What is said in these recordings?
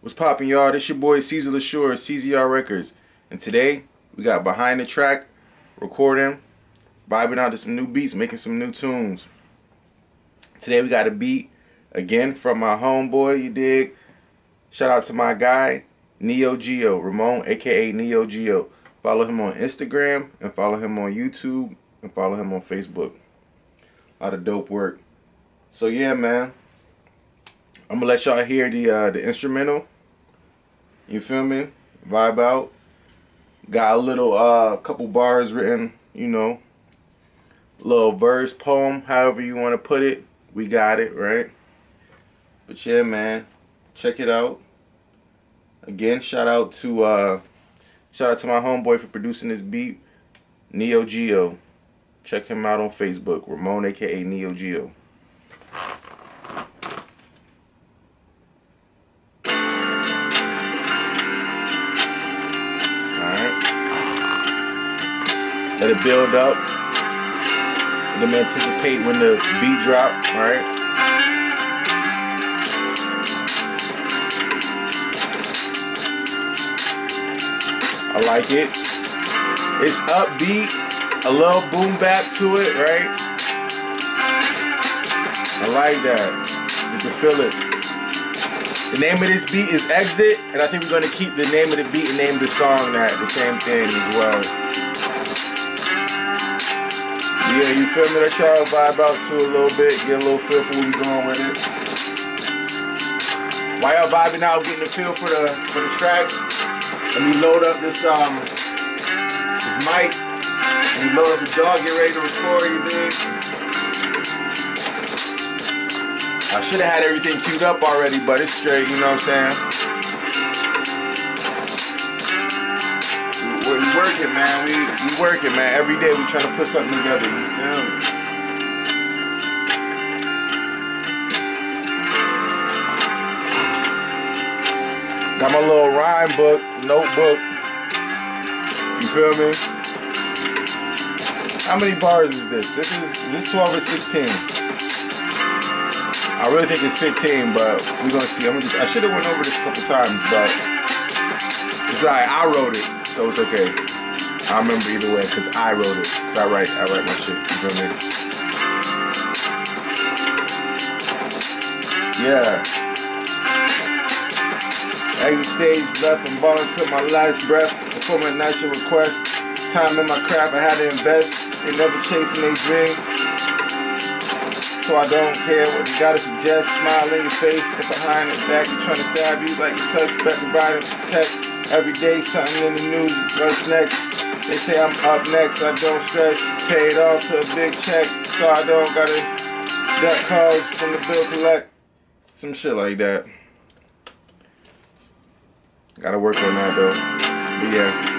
What's poppin', y'all? This your boy Cezar LeSure, CZR Records. And today, we got behind the track, recording, vibing out to some new beats, making some new tunes. Today, we got a beat, again, from my homeboy, you dig? Shout out to my guy, Neo Gio, Ramon, aka Neo Gio. Follow him on Instagram, and follow him on YouTube, and follow him on Facebook. A lot of dope work. So, yeah, man. I'm gonna let y'all hear the uh, the instrumental. You feel me? Vibe out. Got a little uh couple bars written, you know. Little verse, poem, however you want to put it. We got it, right? But yeah, man. Check it out. Again, shout out to uh shout out to my homeboy for producing this beat, Neo Gio. Check him out on Facebook, Ramon aka Neo Gio. Let it build up. Let them anticipate when the beat drop, right? I like it. It's upbeat, a little boom bap to it, right? I like that. You can feel it. The name of this beat is Exit, and I think we're gonna keep the name of the beat and name of the song that the same thing as well. Yeah, you feel me? Try to vibe out to a little bit, get a little feel for where we going with it. While y'all vibing out, getting the feel for the for the track, let me load up this um this mic. Let me load up the dog, get ready to record, you dig? I should have had everything queued up already, but it's straight, you know what I'm saying? Working, man. We we working, man. Every day we trying to put something together. You feel me? Got my little rhyme book, notebook. You feel me? How many bars is this? This is, is this 12 or 16? I really think it's 15, but we're gonna see. I'm just, I should have went over this a couple times, but it's like I wrote it, so it's okay. I remember either way, cause I wrote it. Cause I write, I write my shit. You feel me? Yeah. Exit stage left and ball until my last breath. Before my natural request. Time in my craft, I had to invest. They never chasing their dream. So I don't care what you gotta suggest. Smile in your face, step behind the back, you trying to stab you like a suspect, providing protect. Every day, something in the news. What's next? They say I'm up next, I don't stress. Paid off to a big check, so I don't gotta duck calls from the bill collect. Some shit like that. Gotta work on that though. But yeah.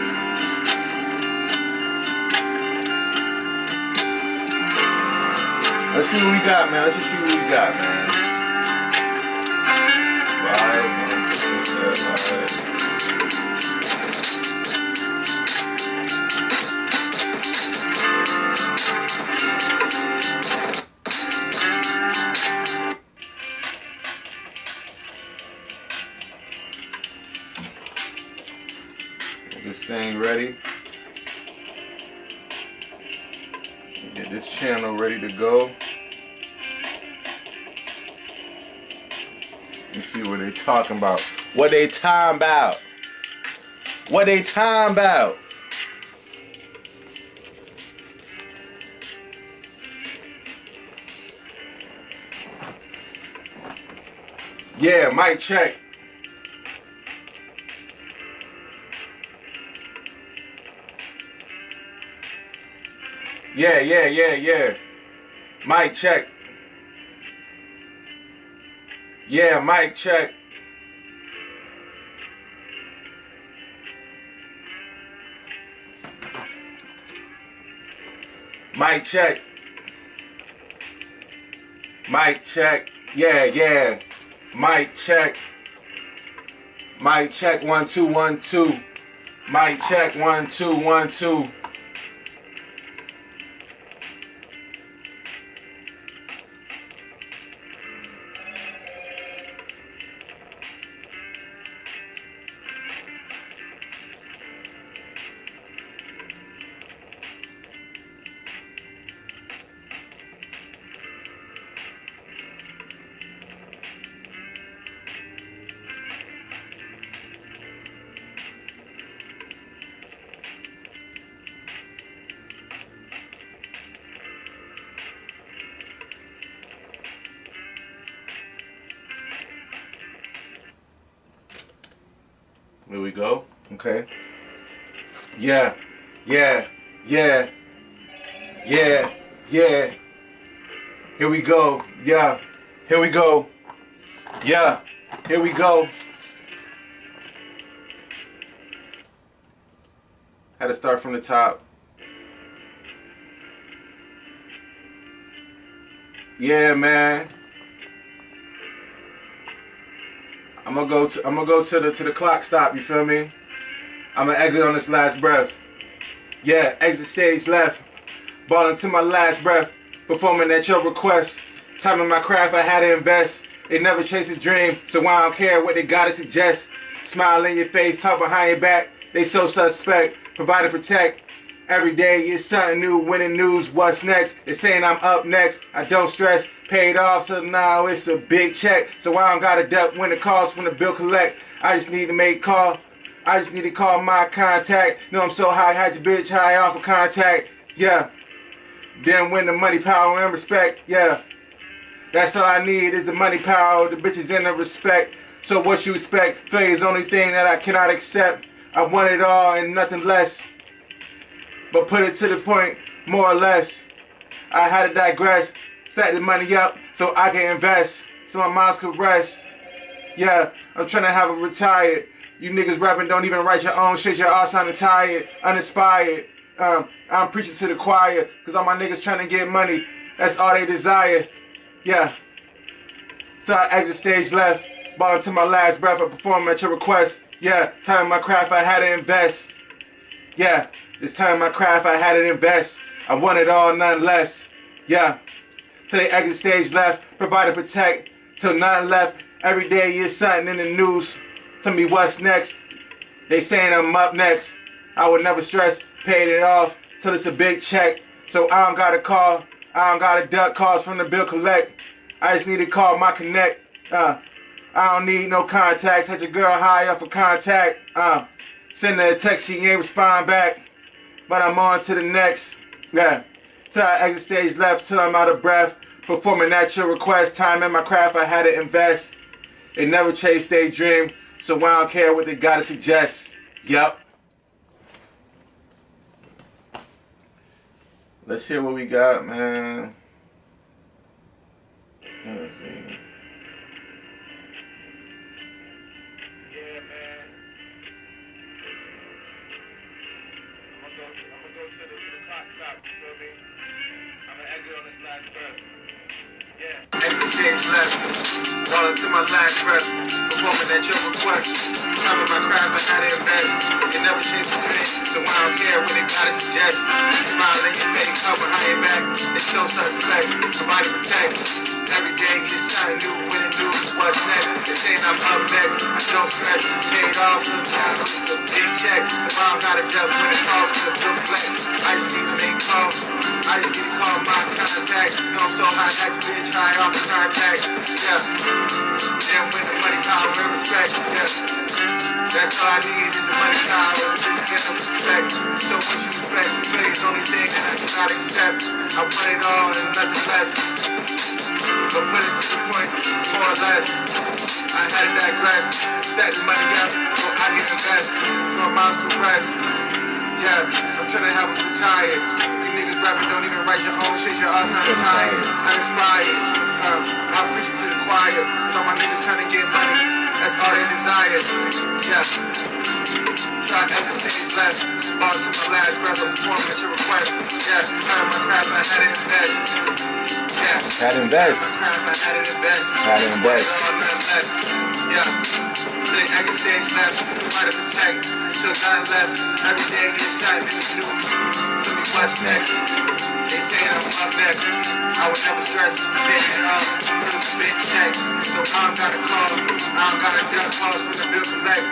Let's see what we got, man. Let's just see what we got, man. Get this channel ready to go. You see what they talking about. What they time about. What they time about. Yeah, mic check. Yeah, yeah, yeah, yeah. Mic check. Yeah, mic check. Mic check. Mic check. Yeah, yeah. Mic check. Mic check. One, two, one, two. Mic check. One, two, one, two. There we go. Okay. Yeah. Yeah. Yeah. Yeah. Yeah. Here we go. Yeah. Here we go. Yeah. Here we go. Had to start from the top. Yeah, man. I'm gonna go to I'm gonna go to the to the clock stop. You feel me? I'm gonna exit on this last breath. Yeah, exit stage left. Balling to my last breath. Performing at your request. Time in my craft, I had to invest. They never chase a dream, so why I don't care what they gotta suggest. Smile in your face, talk behind your back. They so suspect. Provide and protect. Every day is something new, winning news, what's next? They're saying I'm up next, I don't stress, paid off, so now it's a big check. So I don't gotta duck when the calls when the bill collect. I just need to make call, I just need to call my contact. Know I'm so high, had your bitch high off of contact, yeah. Then win the money, power, and respect, yeah. That's all I need is the money, power, the bitches, and the respect. So what you expect? Failure is the only thing that I cannot accept. I want it all and nothing less but put it to the point, more or less. I had to digress, stack the money up so I can invest, so my moms could rest. Yeah, I'm trying to have a retired. You niggas rapping don't even write your own shit, your all sounding tired, uninspired. Um, I'm preaching to the choir, cause all my niggas trying to get money. That's all they desire. Yeah. So I exit stage left, ball to my last breath, I perform at your request. Yeah, time my craft, I had to invest. Yeah, this time my craft, I had to invest. I want it all, none less. Yeah. Till they exit stage left, provide and protect. Till none left. Every day is something in the news. Tell me what's next. They saying I'm up next. I would never stress, paid it off till it's a big check. So I don't gotta call, I don't gotta duck calls from the bill collect. I just need to call my connect. Uh, I don't need no contacts. Had your girl high up for contact. Uh, Send her a text, she ain't respond back. But I'm on to the next. Yeah. Till I exit stage left, till I'm out of breath. Performing at your request, time in my craft, I had to invest. They never chase their dream, so I don't care what they gotta suggest. Yep. Let's hear what we got, man. Falling to my last breath, performing at your request. Time in my craft, I had to invest. It never changed the dream, so I don't care what they gotta suggest. Smile in your face, cover behind back. It's so suspect, provide protect. Every day is something new, winning news, what's next? They saying I'm up next, I don't stress. Paid off, so now it's a big check. I don't gotta duck when it calls for the bill black. I just need to make calls. I just need to call my contact. You know I'm so high, that you bitch high off the contact. Yeah. Then win the money, power, and respect. Yeah. That's all I need is the money, power, bitches, and the respect. So what you expect? Failure is the only thing that I cannot accept. I want it all and nothing less. But put it to the point, more or less. I had to digress, stack the money up, so I can invest, so my mom's can rest. Yeah, I'm trying to have a retire. You niggas rapping don't even write your own shit, your ass I'm tired, uninspired. Um, I'm preaching to the choir, cause all my niggas trying to get money. That's all they desire. Yeah. Try at the stage left, ball to my last breath, I'm performing at your request. Yeah, time my craft, I had to invest. Yeah. Had to invest. I had to invest. Had to invest. Yeah. They exit stage left, try to protect. Till none left. Every day is something new. What's next. They saying I'm up next. I was never stress. Paying it off. Till it's a big check. So I don't gotta call. I don't gotta duck calls from the bill collect.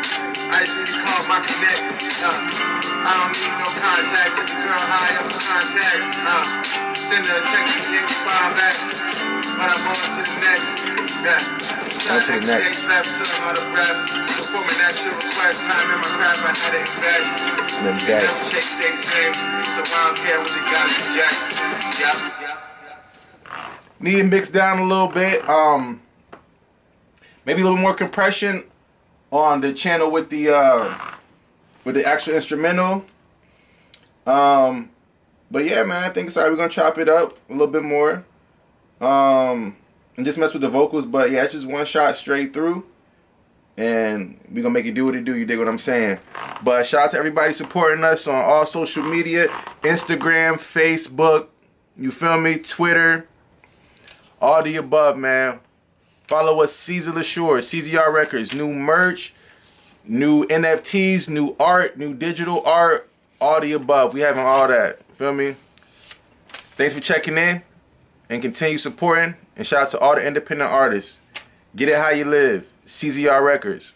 I just need to call my connect. Uh, I don't need no contacts. Let the girl high up for contact. Uh, send her a text and get respond back. But I'm on to the next. Yeah. On to the next. Stage left till I'm out of breath. Performing at your request. Time in my craft, I had to invest. And invest. Never chase their dream. So I don't care what they gotta suggest. Yep. Need to mix down a little bit. Um, maybe a little more compression on the channel with the uh, with the actual instrumental. Um, but yeah, man, I think sorry we're gonna chop it up a little bit more. Um, and just mess with the vocals, but yeah, it's just one shot straight through. And we're gonna make it do what it do, you dig what I'm saying? But shout out to everybody supporting us on all social media, Instagram, Facebook, you feel me, Twitter, all the above, man. Follow us, Cezar LeSure, CZR Records, new merch, new NFTs, new art, new digital art, all the above. We having all that. Feel me? Thanks for checking in and continue supporting. And shout out to all the independent artists. Get it how you live. CZR Records.